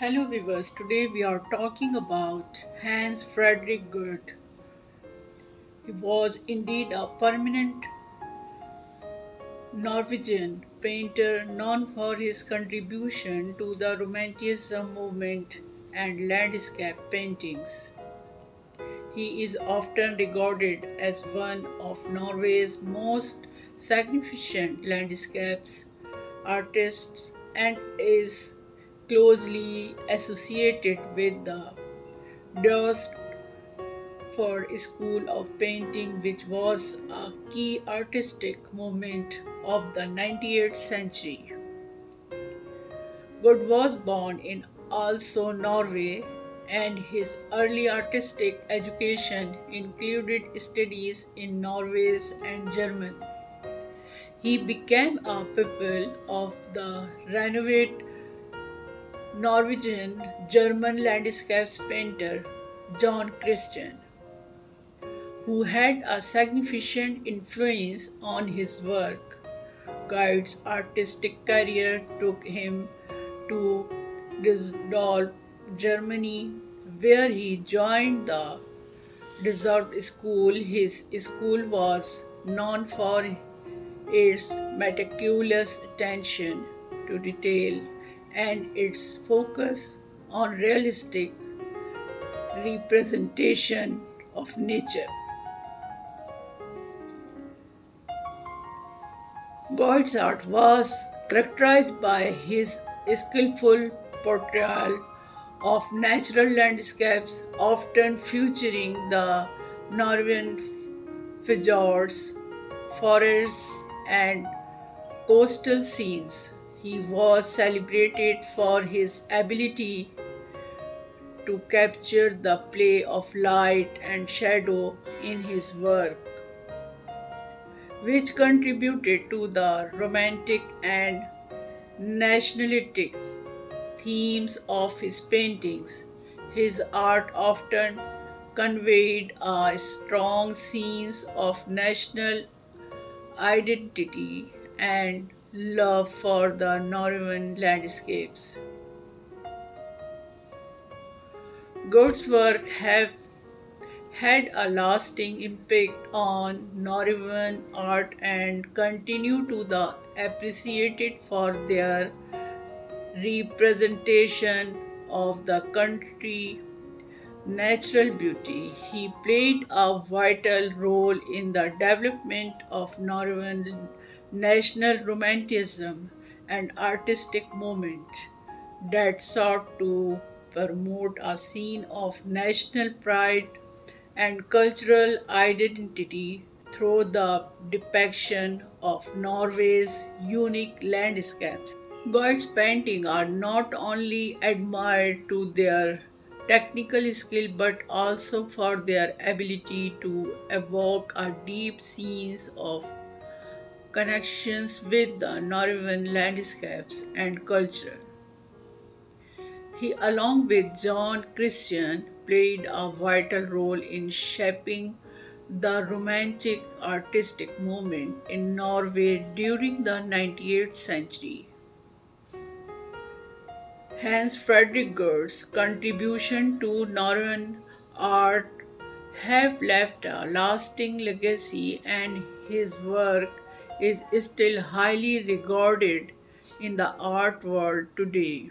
Hello viewers, today we are talking about Hans Fredrik Gude. He was indeed a permanent Norwegian painter known for his contribution to the Romanticism movement and landscape paintings. He is often regarded as one of Norway's most significant landscapes artists and is closely associated with the Dust for School of Painting, which was a key artistic movement of the 98th century. Gude was born in Oslo Norway, and his early artistic education included studies in Norway's and German. He became a pupil of the renowned Norwegian German landscape painter John Christian, who had a significant influence on his work. Gude's artistic career took him to Düsseldorf, Germany, where he joined the Düsseldorf School. His school was known for its meticulous attention to detail and its focus on realistic representation of nature. Gude's art was characterized by his skillful portrayal of natural landscapes, often featuring the Norwegian fjords, forests, and coastal scenes. He was celebrated for his ability to capture the play of light and shadow in his work, which contributed to the romantic and nationalistic themes of his paintings. His art often conveyed a strong sense of national identity and love for the Norwegian landscapes. Gude's work have had a lasting impact on Norwegian art and continue to be appreciated for their representation of the country natural beauty. He played a vital role in the development of Norwegian national romanticism and artistic movement that sought to promote a scene of national pride and cultural identity through the depiction of Norway's unique landscapes. Gude's paintings are not only admired to their technical skill but also for their ability to evoke a deep sense of connections with the Norwegian landscapes and culture. He, along with John Christian, played a vital role in shaping the Romantic artistic movement in Norway during the 19th century. Hans Fredrik Gude's contribution to Norwegian art have left a lasting legacy and his work is still highly regarded in the art world today.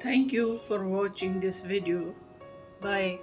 Thank you for watching this video. Bye.